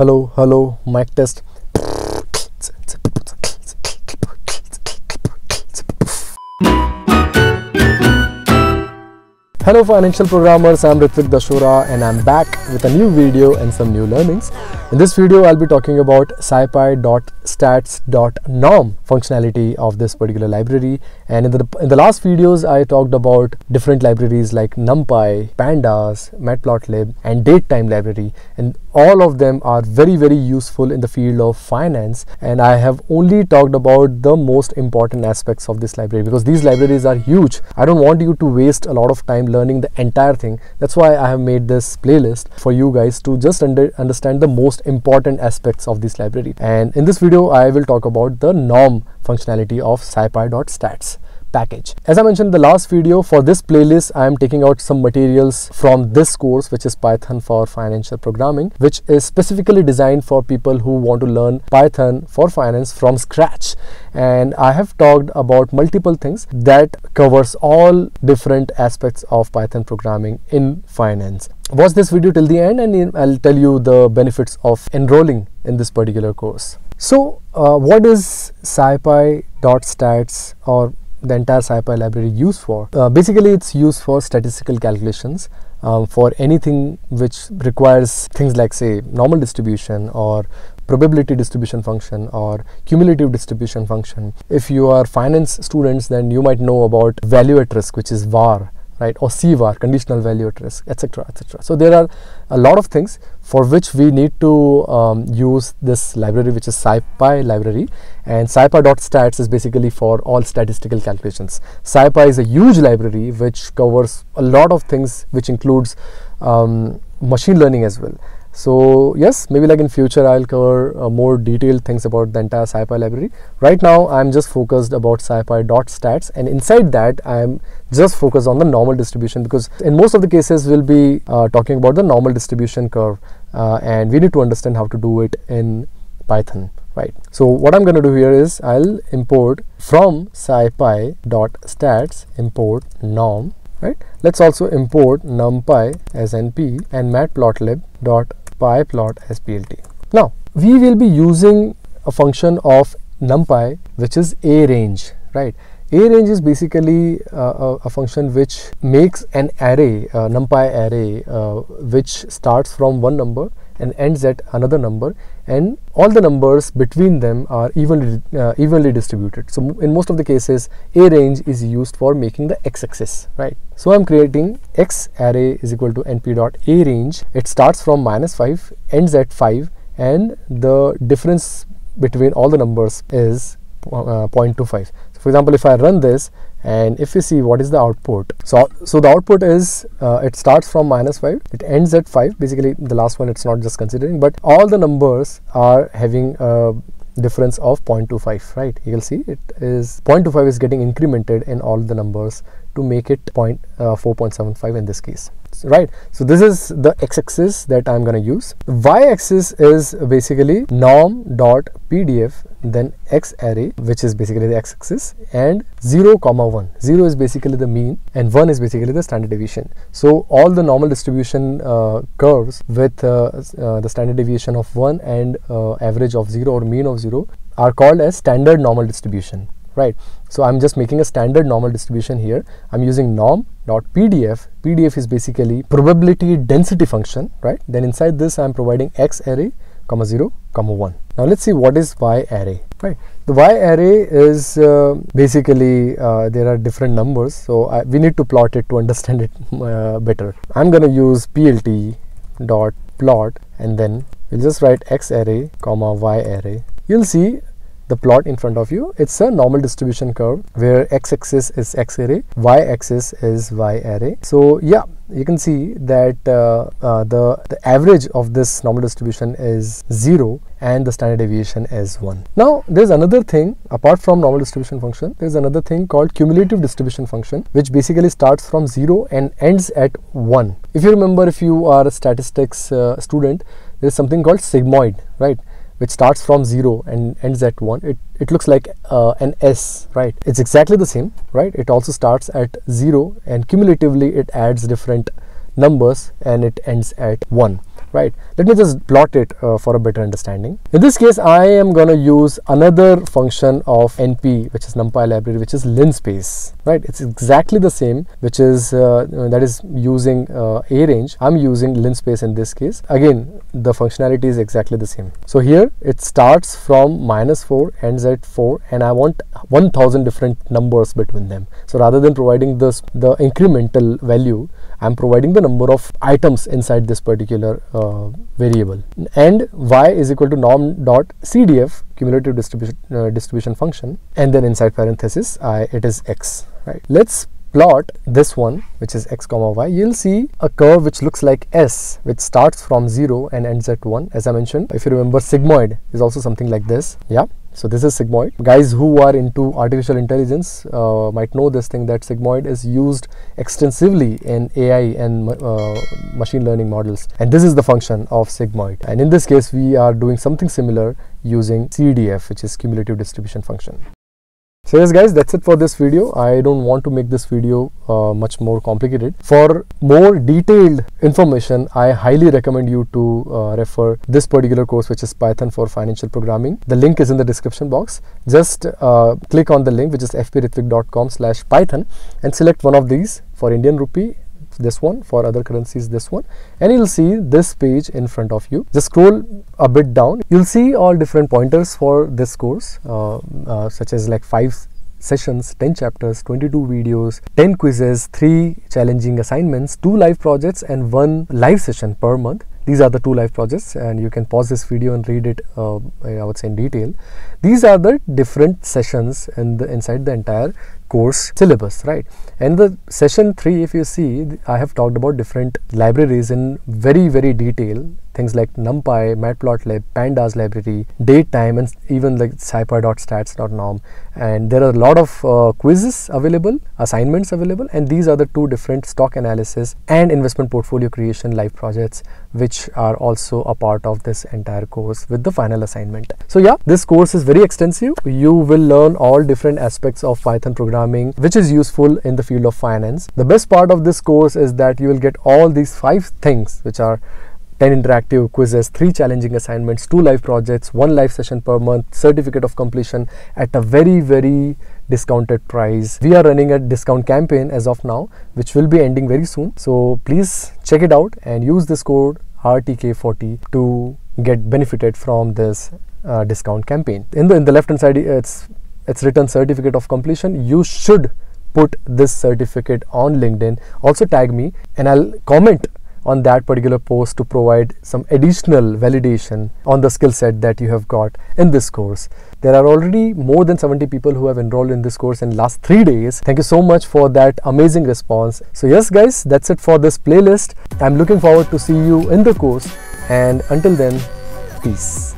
Hello, hello, mic test. Hello financial programmers, I'm Ritvik Dashora and I'm back with a new video and some new learnings. In this video, I'll be talking about scipy.stats.norm functionality of this particular library. And in the, in the last videos, I talked about different libraries like NumPy, Pandas, Matplotlib and DateTime library. And all of them are very, very useful in the field of finance. And I have only talked about the most important aspects of this library because these libraries are huge. I don't want you to waste a lot of time learning the entire thing. That's why I have made this playlist for you guys to just under, understand the most important aspects of this library. And in this video, I will talk about the norm functionality of scipy.stats package. As I mentioned in the last video, for this playlist, I am taking out some materials from this course, which is Python for Financial Programming, which is specifically designed for people who want to learn Python for finance from scratch. And I have talked about multiple things that covers all different aspects of Python programming in finance. Watch this video till the end and I'll tell you the benefits of enrolling in this particular course. So, uh, what is scipy.stats or the entire SciPy library used for. Uh, basically, it's used for statistical calculations um, for anything which requires things like say normal distribution or probability distribution function or cumulative distribution function. If you are finance students, then you might know about value at risk, which is VAR right or CVAR conditional value at risk etc etc so there are a lot of things for which we need to um, use this library which is SciPy library. And SciPy.stats is basically for all statistical calculations. SciPy is a huge library which covers a lot of things which includes um, machine learning as well so yes maybe like in future i'll cover uh, more detailed things about the entire scipy library. Right now i'm just focused about scipy.stats and inside that i'm just focused on the normal distribution because in most of the cases we'll be uh, talking about the normal distribution curve uh, and we need to understand how to do it in python right? So what i'm going to do here is i'll import from scipy.stats import norm right? Let's also import numpy as np and matplotlib dot pyplot as plt. Now we will be using a function of numpy which is arange, right? A range is basically uh, a, a, function which makes an array, numpy array, uh, which starts from one number and ends at another number and all the numbers between them are evenly uh, evenly distributed. So in most of the cases arange is used for making the x-axis right? So i'm creating x array is equal to np dot arange. It starts from minus 5 ends at 5 and the difference between all the numbers is uh, 0.25 so for example if i run this and if you see what is the output so so the output is uh, it starts from minus 5 it ends at 5 basically the last one it's not just considering but all the numbers are having a difference of 0.25 right? You'll see it is 0.25 is getting incremented in all the numbers to make it point, uh, 4.75 in this case right? So this is the x-axis that i'm going to use y-axis is basically norm dot pdf then x array which is basically the x-axis and 0 comma 1 0 is basically the mean and 1 is basically the standard deviation. So all the normal distribution uh, curves with uh, uh, the standard deviation of 1 and uh, average of 0 or mean of 0 are called as standard normal distribution right. So i'm just making a standard normal distribution here. I'm using norm dot pdf pdf is basically probability density function right? Then inside this i'm providing x array comma 0 comma 1 now let's see what is y array. Right. The y array is uh, basically uh, there are different numbers. So I, we need to plot it to understand it uh, better. I'm going to use plt dot plot and then we'll just write x array comma y array. You'll see the plot in front of you. It's a normal distribution curve where x-axis is x array, y-axis is y array. So yeah, you can see that uh, uh, the, the average of this normal distribution is 0 and the standard deviation is 1. Now there's another thing apart from normal distribution function there's another thing called cumulative distribution function which basically starts from 0 and ends at 1. If you remember if you are a statistics uh, student there's something called sigmoid right which starts from 0 and ends at 1 it, it looks like uh, an s right? It's exactly the same right? It also starts at 0 and cumulatively it adds different numbers and it ends at 1 right? Let me just plot it uh, for a better understanding. In this case i am going to use another function of np which is numpy library which is linspace right? It's exactly the same which is uh, that is using uh, arange. I'm using linspace in this case. Again the functionality is exactly the same. So here it starts from minus 4 ends at 4 and i want 1000 different numbers between them. So rather than providing this the incremental value I'm providing the number of items inside this particular uh, variable. And y is equal to norm dot cdf cumulative distribution uh, distribution function. And then inside parenthesis I, it is x right? Let's plot this one which is x comma y you'll see a curve which looks like s which starts from 0 and ends at 1 as i mentioned. If you remember sigmoid is also something like this. Yeah. So this is sigmoid. Guys who are into artificial intelligence uh, might know this thing that sigmoid is used extensively in ai and uh, machine learning models. And this is the function of sigmoid. And in this case we are doing something similar using cdf which is cumulative distribution function so yes guys that's it for this video. I don't want to make this video uh, much more complicated. For more detailed information i highly recommend you to uh, refer this particular course which is python for financial programming. The link is in the description box. Just uh, click on the link which is fpritvik.com slash python and select one of these for indian rupee this one for other currencies this one. And you'll see this page in front of you. Just scroll a bit down. You'll see all different pointers for this course uh, uh, such as like five sessions 10 chapters 22 videos 10 quizzes 3 challenging assignments 2 live projects and 1 live session per month. These are the two live projects and you can pause this video and read it uh, i would say in detail. These are the different sessions in the inside the entire course syllabus right? And the session 3 if you see i have talked about different libraries in very very detail. Things like numpy matplotlib pandas library datetime and even like scipy.stats.norm and there are a lot of uh, quizzes available assignments available and these are the two different stock analysis and investment portfolio creation live projects which are also a part of this entire course with the final assignment. So yeah this course is very extensive. You will learn all different aspects of python programming which is useful in the field of finance the best part of this course is that you will get all these five things which are 10 interactive quizzes, 3 challenging assignments, 2 live projects, 1 live session per month, certificate of completion at a very, very discounted price. We are running a discount campaign as of now, which will be ending very soon. So please check it out and use this code RTK40 to get benefited from this uh, discount campaign. In the in the left hand side, it's it's written certificate of completion. You should put this certificate on LinkedIn. Also tag me and I'll comment on that particular post to provide some additional validation on the skill set that you have got in this course. There are already more than 70 people who have enrolled in this course in last 3 days. Thank you so much for that amazing response. So yes guys, that's it for this playlist. I'm looking forward to see you in the course and until then, peace.